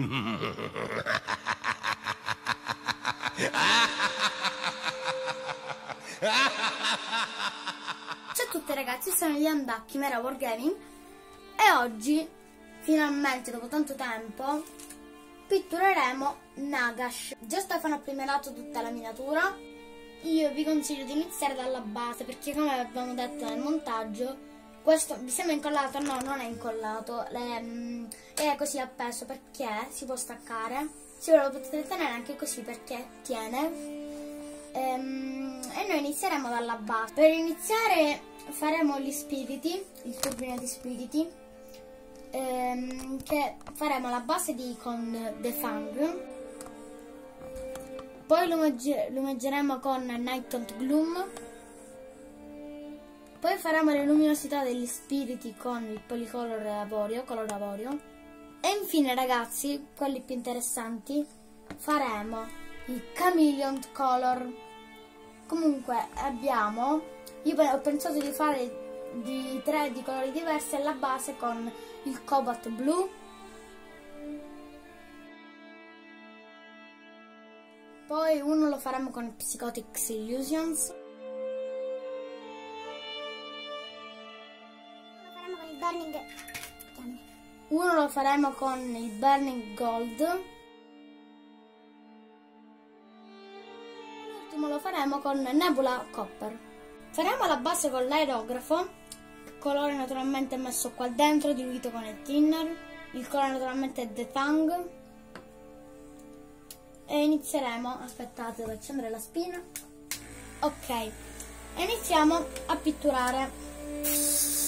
Ciao a tutti ragazzi, sono Liam da Chimera Wargaming e oggi, finalmente dopo tanto tempo, pittureremo Nagash. Già Stefano ha primerato tutta la miniatura, io vi consiglio di iniziare dalla base perché come abbiamo detto nel montaggio, questo vi sembra incollato? No, non è incollato, le, mm, è così appeso perché si può staccare, se lo potete tenere anche così perché tiene. Ehm, e noi inizieremo dalla base. Per iniziare faremo gli spiriti, il turbine di spiriti, ehm, che faremo la base di con The Fang. Poi lumeggeremo con Night of Gloom. Poi faremo le luminosità degli spiriti con il Polycolor Avorio, color avorio. E infine ragazzi, quelli più interessanti, faremo il Chameleon Color. Comunque abbiamo, io ho pensato di fare di tre di colori diversi alla base con il Cobalt Blu, poi uno lo faremo con Psychotic Illusions, uno lo faremo con il Burning Gold, l'ultimo lo faremo con Nebula Copper. Faremo la base con l'aerografo, colore naturalmente messo qua dentro, diluito con il thinner, il colore naturalmente è The Tang. E inizieremo, aspettate devo accendere la spina, ok, e iniziamo a pitturare.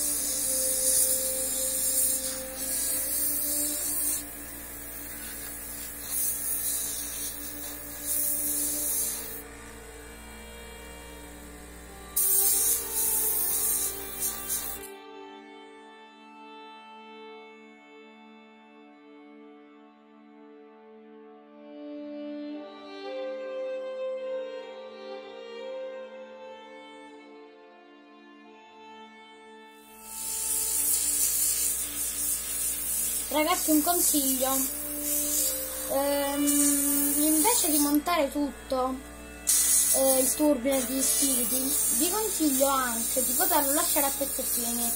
Ragazzi un consiglio, ehm, invece di montare tutto eh, il turbine di spiriti, vi consiglio anche di poterlo lasciare a pezzettini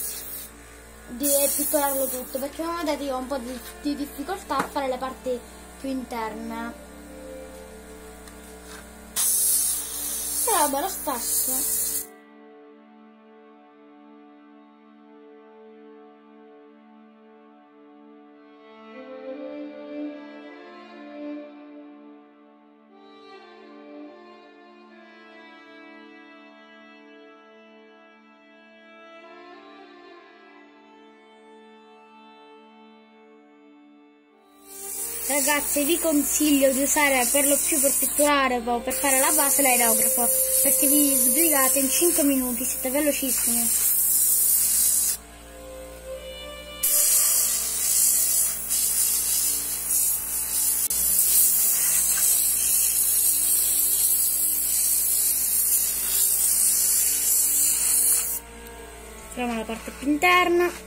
di pitturarlo tutto perché come vedete io ho un po' di, di difficoltà a fare le parti più interne. Però vabbè lo stesso Ragazzi vi consiglio di usare per lo più per pitturare o per fare la base l'aerografo perché vi sbrigate in 5 minuti, siete velocissimi. Proviamo la parte più interna.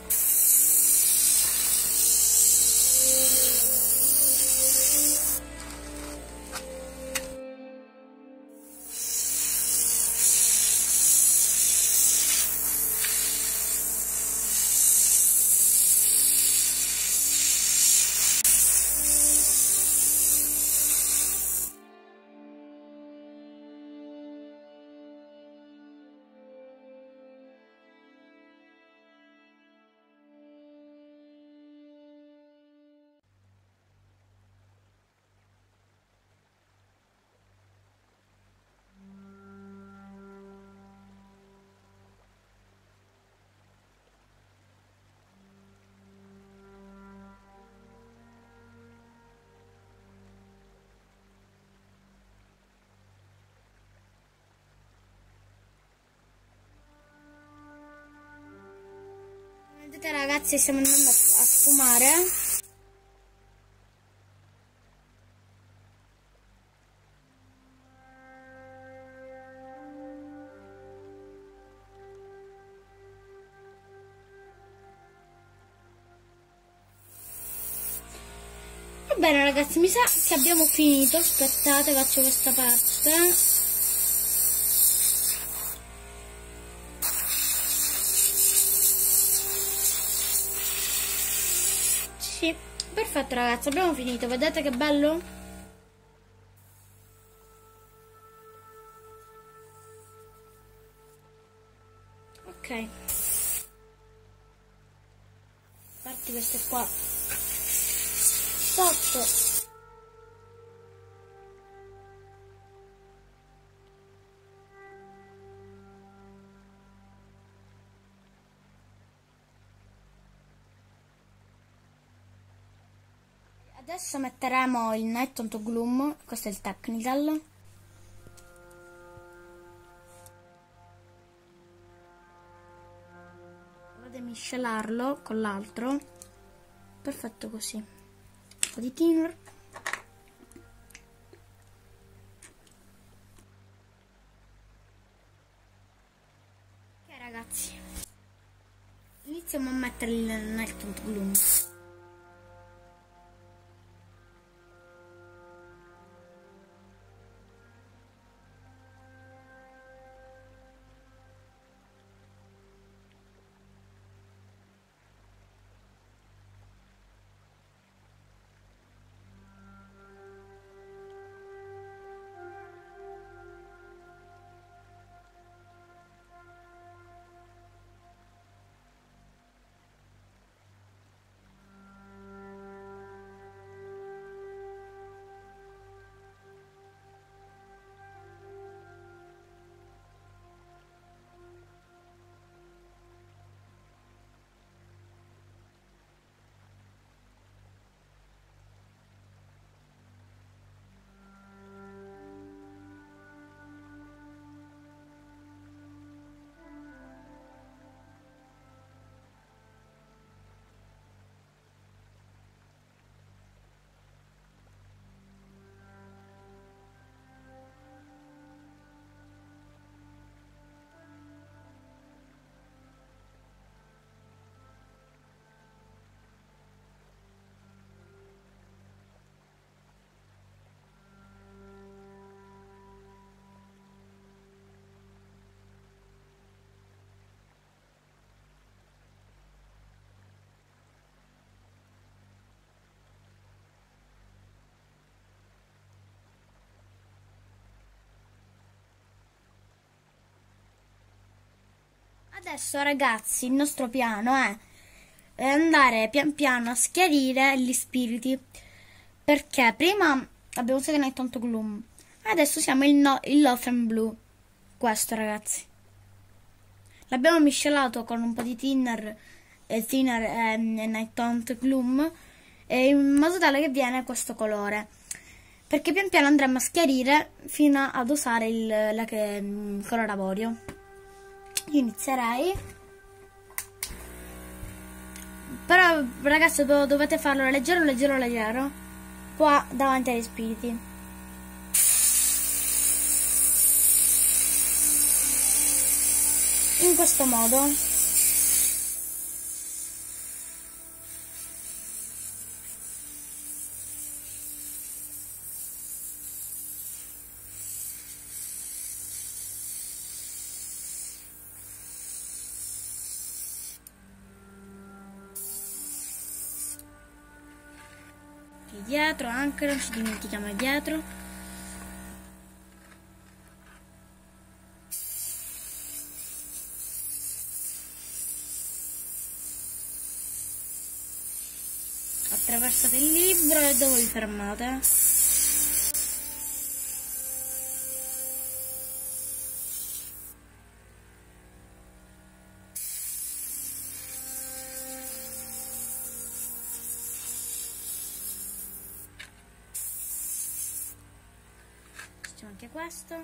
Vedete ragazzi stiamo andando a sfumare bene ragazzi, mi sa che abbiamo finito. Aspettate, faccio questa parte. Perfetto ragazzi, abbiamo finito. Vedete che bello? Ok. Parti queste qua sotto Adesso metteremo il Night on to Gloom, questo è il Technical. Vado a miscelarlo con l'altro. Perfetto così. Un po' di thinner. Ok ragazzi. Iniziamo a mettere il Night on to Gloom. Adesso ragazzi il nostro piano è andare pian piano a schiarire gli spiriti. Perché prima abbiamo usato Night tanto Gloom adesso siamo il, no, il Lothern Blue. Questo ragazzi. L'abbiamo miscelato con un po' di thinner, eh, thinner e, e Night Taunt Gloom in modo tale che viene questo colore. Perché pian piano andremo a schiarire fino ad usare il, la, il colore avorio io inizierei. Però ragazzi dovete farlo leggero leggero leggero qua davanti agli spiriti. In questo modo dietro anche non ci dimentichiamo dietro. Attraversate il libro e dove vi fermate anche questo.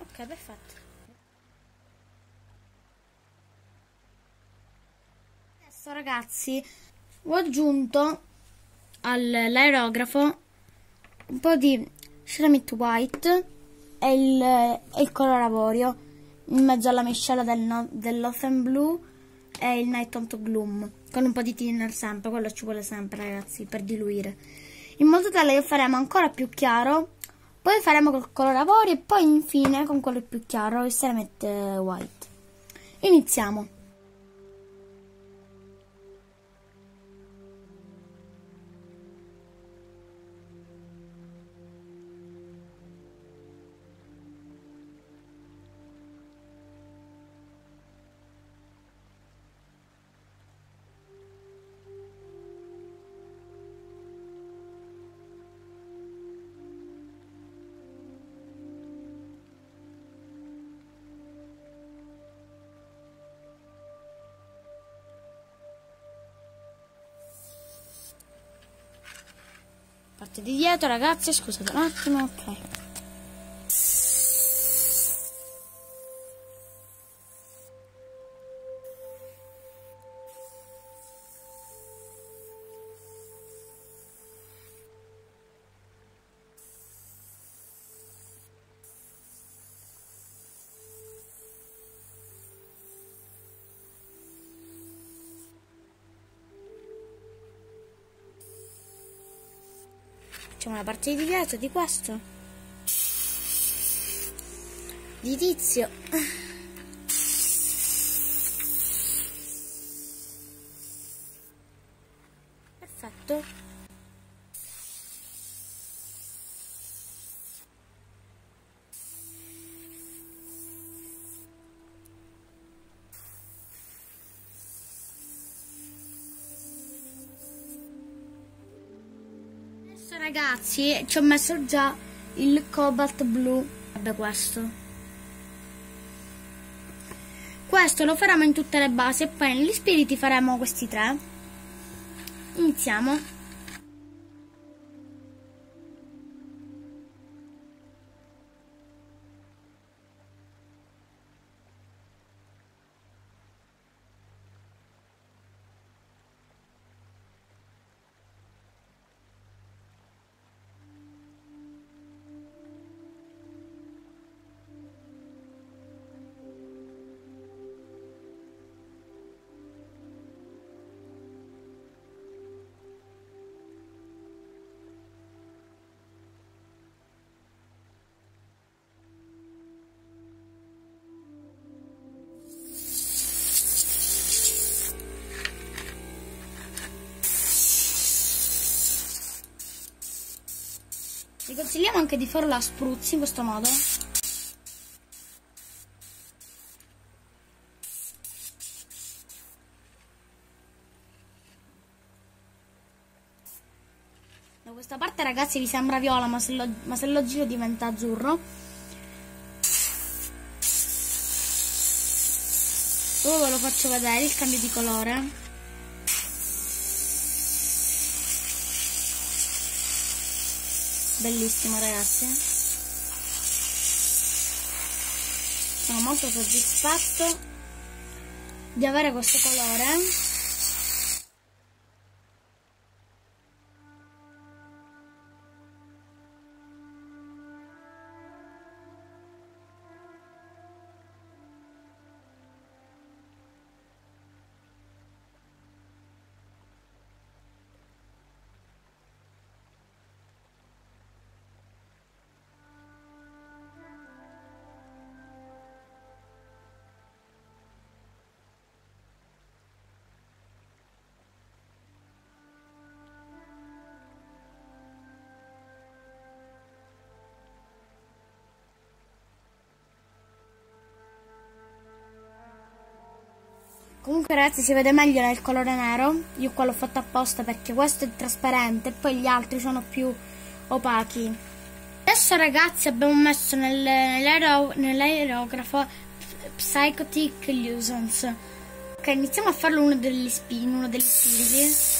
Ok perfetto. Ragazzi ho aggiunto all'aerografo un po' di Ceramite White e il, e il colore avorio in mezzo alla miscela del, no, dell'Ocean Blue e il Night of Gloom con un po' di thinner sempre, quello ci vuole sempre ragazzi per diluire. In modo tale che faremo ancora più chiaro poi faremo col colore avorio e poi infine con quello più chiaro il Ceramite White. Iniziamo di dietro ragazzi scusate un attimo ok Facciamo la parte di dietro di questo. Di tizio. Ragazzi ci ho messo già il cobalt blu da questo. Questo lo faremo in tutte le basi e poi negli spiriti faremo questi tre. Iniziamo. Consigliamo anche di farlo a spruzzi in questo modo. Da questa parte ragazzi vi sembra viola ma se lo, ma se lo giro diventa azzurro. Ora ve lo faccio vedere il cambio di colore. Bellissimo ragazzi sono molto soddisfatto di avere questo colore Comunque ragazzi si vede meglio nel colore nero, io qua l'ho fatto apposta perché questo è trasparente e poi gli altri sono più opachi. Adesso ragazzi abbiamo messo nel, nell'aerografo Psychotic Illusions. Ok, iniziamo a farlo uno degli spin, uno degli spiriti.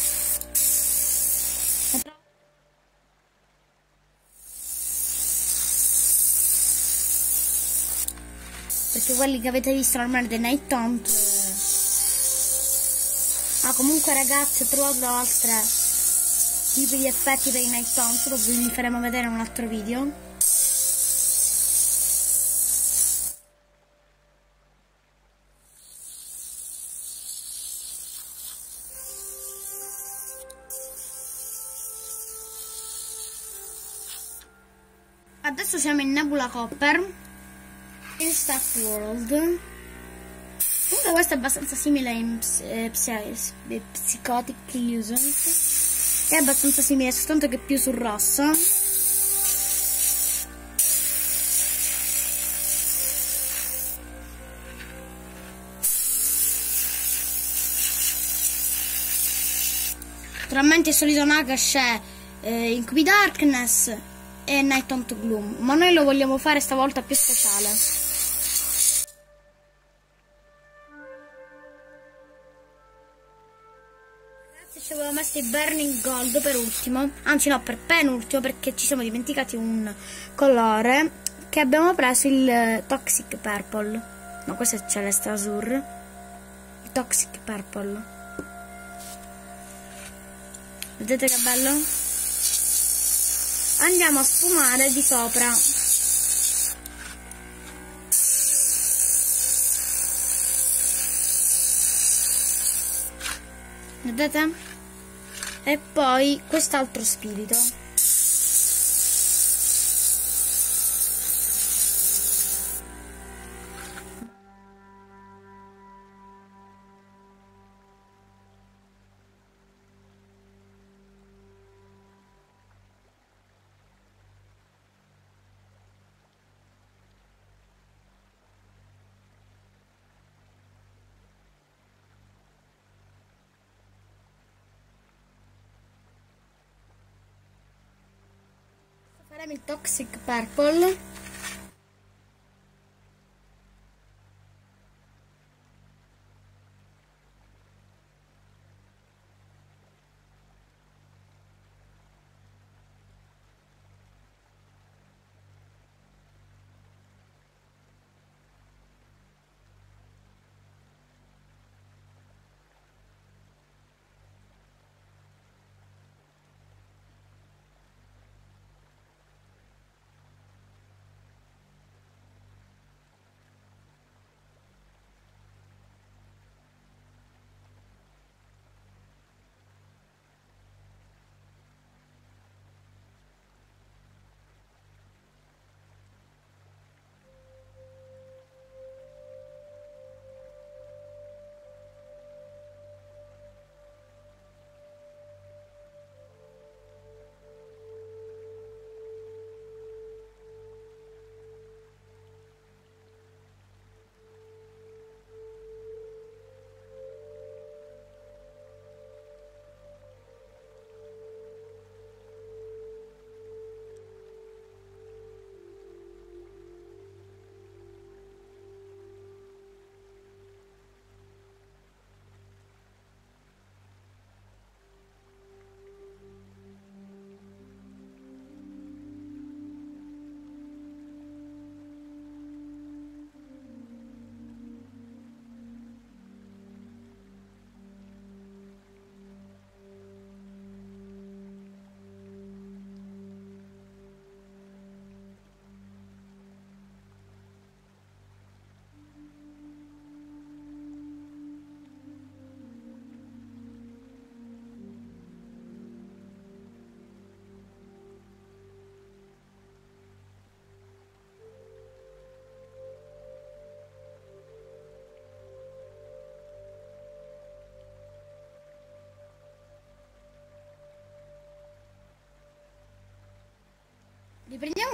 Perché quelli che avete visto normalmente dei Night Taunt Ah, comunque ragazzi ho trovato altre tipi di effetti per i night dopo vi faremo vedere in un altro video. Adesso siamo in Nebula Copper in Star World. Comunque questo è abbastanza simile in eh, Psychotic Illusions. È abbastanza simile, soltanto che più sul rosso. Naturalmente il solito Nagash è eh, Incubi Darkness e Night on to Gloom, ma noi lo vogliamo fare stavolta più speciale. Ragazzi ci avevo messo i Burning Gold per ultimo, anzi no per penultimo perché ci siamo dimenticati un colore che abbiamo preso il Toxic Purple, no questo è Celeste Azure, il Toxic Purple. Vedete che bello? andiamo a sfumare di sopra vedete? E poi quest'altro spirito faremo il Toxic Purple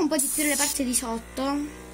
un po' di più le parti di sotto.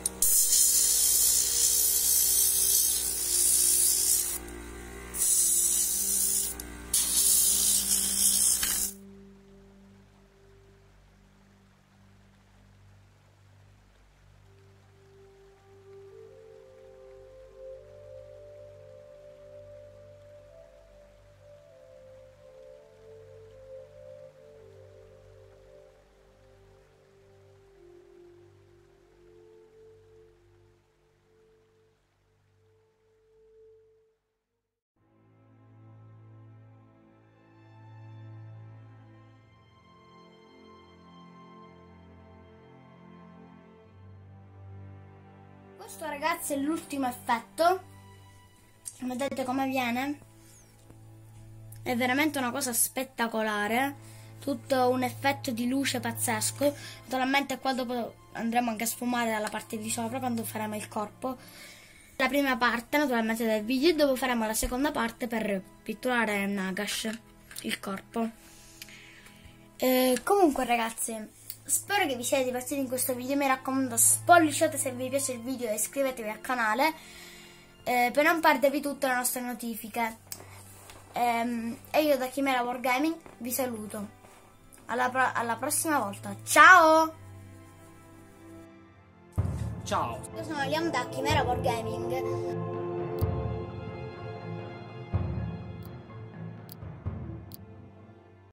Questo ragazzi è l'ultimo effetto. Vedete come viene è veramente una cosa spettacolare. Tutto un effetto di luce pazzesco. Naturalmente qua dopo andremo anche a sfumare dalla parte di sopra quando faremo il corpo. La prima parte naturalmente del video e dopo faremo la seconda parte per pitturare Nagash il corpo. Eh, comunque ragazzi spero che vi siate divertiti in questo video mi raccomando spolliciate se vi piace il video e iscrivetevi al canale eh, per non perdervi tutte le nostre notifiche. Ehm, e io da Chimera Wargaming vi saluto. Alla, alla prossima volta. Ciao! Ciao! Io sono Liam da Chimera Wargaming